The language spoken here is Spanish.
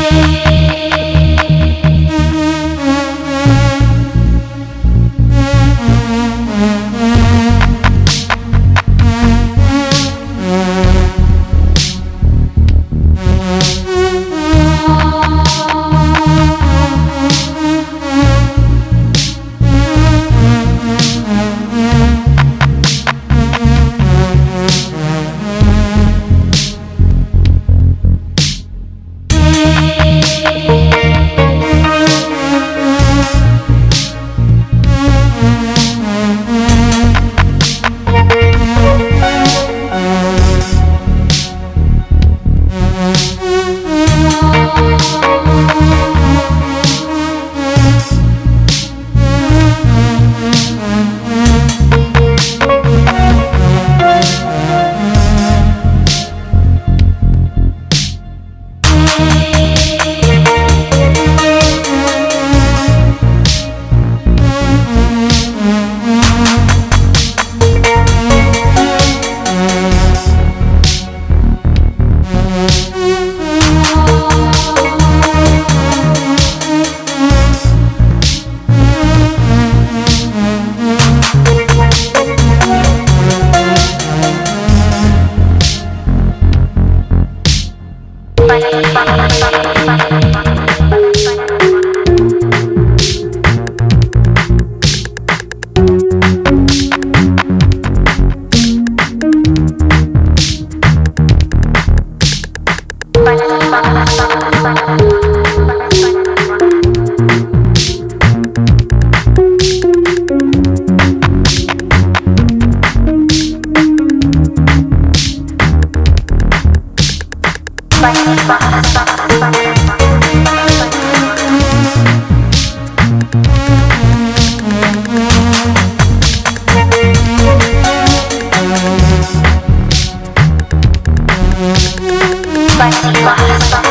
Música Bye. by the glass.